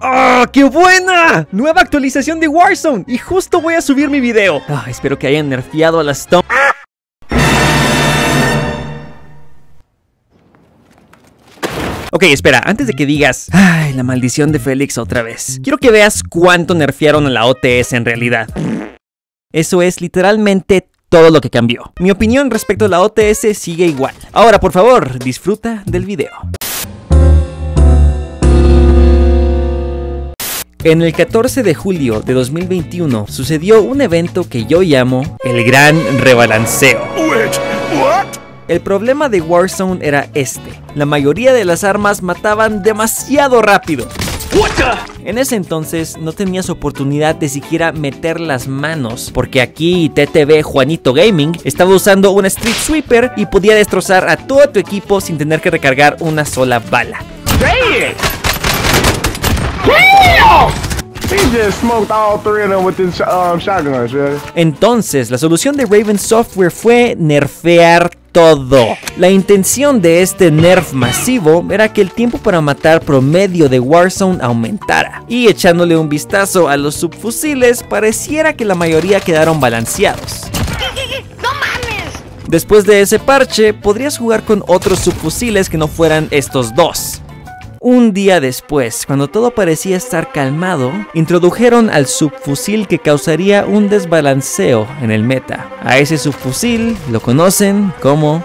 ¡Ah, qué buena! Nueva actualización de Warzone y justo voy a subir mi video. Ah, espero que hayan nerfeado a la Stone. Ok, espera, antes de que digas, ay, la maldición de Félix otra vez, quiero que veas cuánto nerfearon a la OTS en realidad. Eso es literalmente todo lo que cambió. Mi opinión respecto a la OTS sigue igual. Ahora, por favor, disfruta del video. En el 14 de julio de 2021 sucedió un evento que yo llamo el Gran Rebalanceo. El problema de Warzone era este. La mayoría de las armas mataban demasiado rápido. En ese entonces no tenías oportunidad de siquiera meter las manos, porque aquí TTV Juanito Gaming estaba usando un Street Sweeper y podía destrozar a todo tu equipo sin tener que recargar una sola bala. Entonces, la solución de Raven Software fue nerfear todo. La intención de este nerf masivo era que el tiempo para matar promedio de Warzone aumentara. Y echándole un vistazo a los subfusiles, pareciera que la mayoría quedaron balanceados. Después de ese parche, podrías jugar con otros subfusiles que no fueran estos dos. Un día después, cuando todo parecía estar calmado, introdujeron al subfusil que causaría un desbalanceo en el meta. A ese subfusil lo conocen como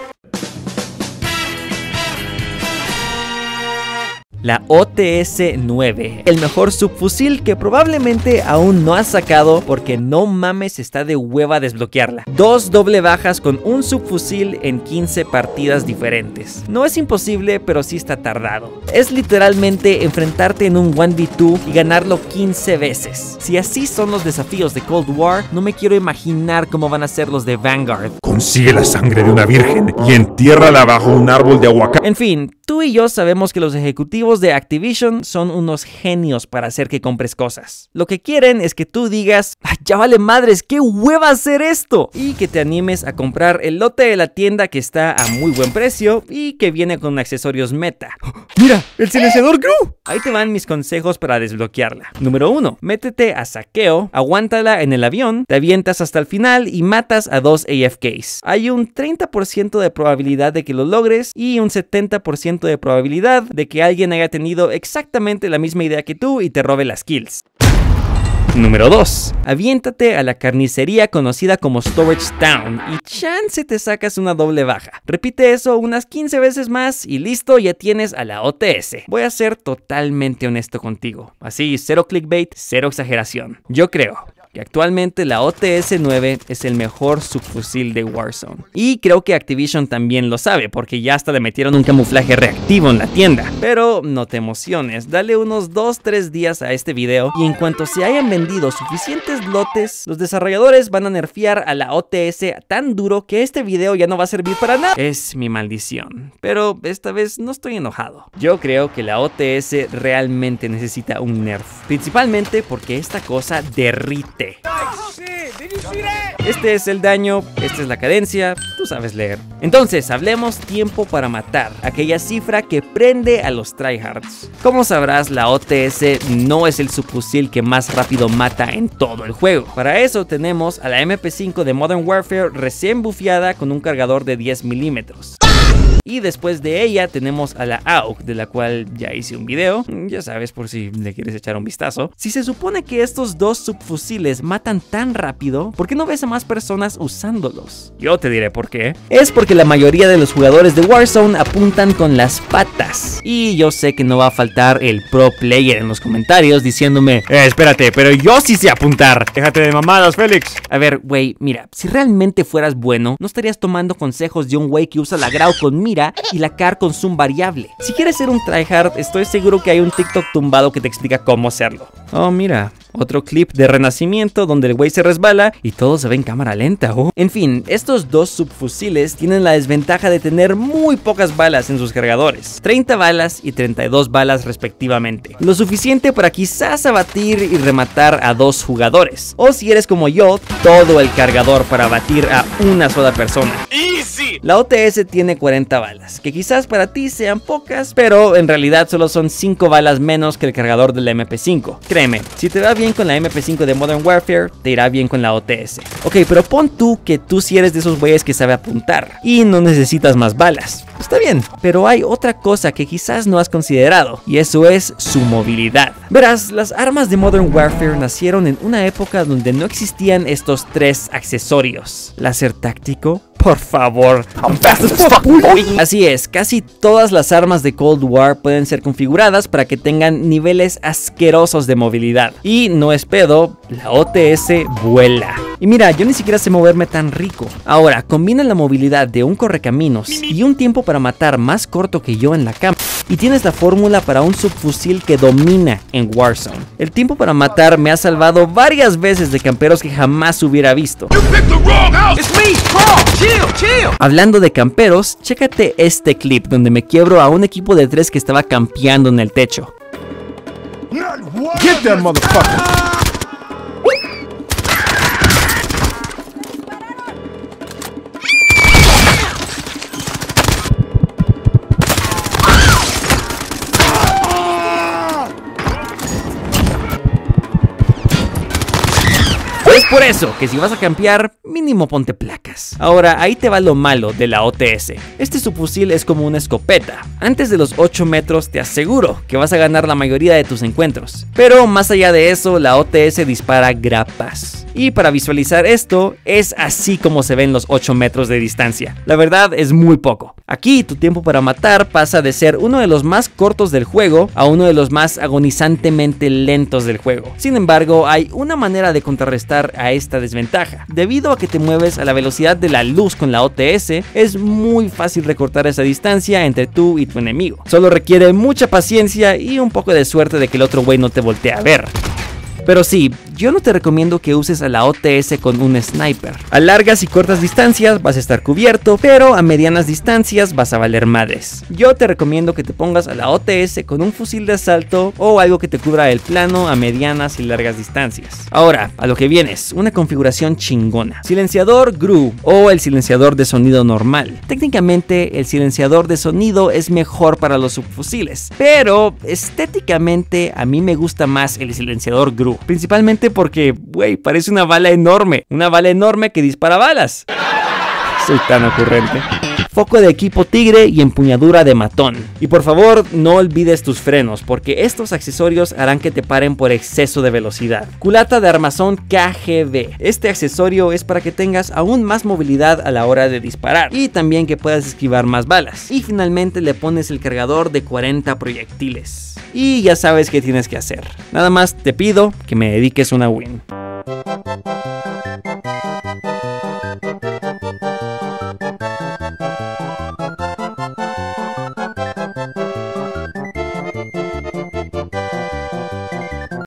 la OTS-9, el mejor subfusil que probablemente aún no has sacado porque no mames está de hueva desbloquearla. Dos doble bajas con un subfusil en 15 partidas diferentes. No es imposible, pero sí está tardado. Es literalmente enfrentarte en un 1v2 y ganarlo 15 veces. Si así son los desafíos de Cold War, no me quiero imaginar cómo van a ser los de Vanguard. Consigue la sangre de una virgen y entiérrala bajo un árbol de aguacate. En fin, tú y yo sabemos que los ejecutivos de Activision son unos genios para hacer que compres cosas. Lo que quieren es que tú digas, ya vale madres, qué hueva hacer esto. Y que te animes a comprar el lote de la tienda que está a muy buen precio y que viene con accesorios meta. ¡Mira! ¡El silenciador Gru! Ahí te van mis consejos para desbloquearla. Número 1. Métete a saqueo, aguántala en el avión, te avientas hasta el final y matas a dos AFKs. Hay un 30% de probabilidad de que lo logres y un 70% de probabilidad de que alguien haya tenido exactamente la misma idea que tú y te robe las kills. Número 2. Aviéntate a la carnicería conocida como Storage Town y chance te sacas una doble baja. Repite eso unas 15 veces más y listo, ya tienes a la OTS. Voy a ser totalmente honesto contigo. Así, cero clickbait, cero exageración. Yo creo y actualmente la OTS-9 es el mejor subfusil de Warzone. Y creo que Activision también lo sabe, porque ya hasta le metieron un camuflaje reactivo en la tienda. Pero no te emociones, dale unos 2-3 días a este video y en cuanto se hayan vendido suficientes lotes, los desarrolladores van a nerfear a la OTS tan duro que este video ya no va a servir para nada. Es mi maldición, pero esta vez no estoy enojado. Yo creo que la OTS realmente necesita un nerf, principalmente porque esta cosa derrite este es el daño, esta es la cadencia, tú sabes leer. Entonces, hablemos tiempo para matar, aquella cifra que prende a los tryhards. Como sabrás, la OTS no es el subfusil que más rápido mata en todo el juego. Para eso tenemos a la MP5 de Modern Warfare recién bufeada con un cargador de 10 milímetros. Y después de ella tenemos a la AUG, de la cual ya hice un video, ya sabes por si le quieres echar un vistazo. Si se supone que estos dos subfusiles matan tan rápido, ¿por qué no ves a más personas usándolos? Yo te diré por qué. Es porque la mayoría de los jugadores de Warzone apuntan con las patas. Y yo sé que no va a faltar el pro player en los comentarios diciéndome, eh, espérate, pero yo sí sé apuntar. Déjate de mamadas, Félix. A ver, güey, mira, si realmente fueras bueno, no estarías tomando consejos de un güey que usa la grau con y la car con zoom variable. Si quieres ser un tryhard, estoy seguro que hay un TikTok tumbado que te explica cómo hacerlo. Oh, mira, Otro clip de renacimiento donde el güey se resbala y todo se ve en cámara lenta. oh. En fin, estos dos subfusiles tienen la desventaja de tener muy pocas balas en sus cargadores. 30 balas y 32 balas respectivamente. Lo suficiente para quizás abatir y rematar a dos jugadores. O si eres como yo, todo el cargador para abatir a una sola persona. La OTS tiene 40 balas, que quizás para ti sean pocas, pero en realidad solo son 5 balas menos que el cargador de la MP5. Créeme, si te va bien con la MP5 de Modern Warfare, te irá bien con la OTS. Ok, pero pon tú que tú si eres de esos güeyes que sabe apuntar y no necesitas más balas. Está bien, pero hay otra cosa que quizás no has considerado, y eso es su movilidad. Verás, las armas de Modern Warfare nacieron en una época donde no existían estos tres accesorios. Láser táctico, por favor. Así es, casi todas las armas de Cold War pueden ser configuradas para que tengan niveles asquerosos de movilidad. Y no es pedo, la OTS vuela. Y mira, yo ni siquiera sé moverme tan rico. Ahora, combina la movilidad de un correcaminos y un tiempo para matar más corto que yo en la cama. Y tienes la fórmula para un subfusil que domina en Warzone. El tiempo para matar me ha salvado varias veces de camperos que jamás hubiera visto. Hablando de camperos, chécate este clip donde me quiebro a un equipo de tres que estaba campeando en el techo. Get that motherfucker. Por eso que si vas a campear, mínimo ponte placas. Ahora, ahí te va lo malo de la OTS. Este subfusil es como una escopeta. Antes de los 8 metros te aseguro que vas a ganar la mayoría de tus encuentros. Pero más allá de eso, la OTS dispara grapas. Y para visualizar esto, es así como se ven los 8 metros de distancia. La verdad es muy poco. Aquí tu tiempo para matar pasa de ser uno de los más cortos del juego a uno de los más agonizantemente lentos del juego. Sin embargo, hay una manera de contrarrestar a esta desventaja. Debido a que te mueves a la velocidad de la luz con la OTS, es muy fácil recortar esa distancia entre tú y tu enemigo. Solo requiere mucha paciencia y un poco de suerte de que el otro güey no te voltee a ver. Pero sí, yo no te recomiendo que uses a la OTS con un sniper. A largas y cortas distancias vas a estar cubierto, pero a medianas distancias vas a valer madres. Yo te recomiendo que te pongas a la OTS con un fusil de asalto o algo que te cubra el plano a medianas y largas distancias. Ahora, a lo que vienes, una configuración chingona. Silenciador GRU o el silenciador de sonido normal. Técnicamente el silenciador de sonido es mejor para los subfusiles, pero estéticamente a mí me gusta más el silenciador GRU. Principalmente porque, güey, parece una bala enorme. Una bala enorme que dispara balas. Soy tan ocurrente. Foco de equipo tigre y empuñadura de matón. Y por favor, no olvides tus frenos, porque estos accesorios harán que te paren por exceso de velocidad. Culata de armazón KGB. Este accesorio es para que tengas aún más movilidad a la hora de disparar y también que puedas esquivar más balas. Y finalmente le pones el cargador de 40 proyectiles y ya sabes qué tienes que hacer. Nada más te pido que me dediques una win.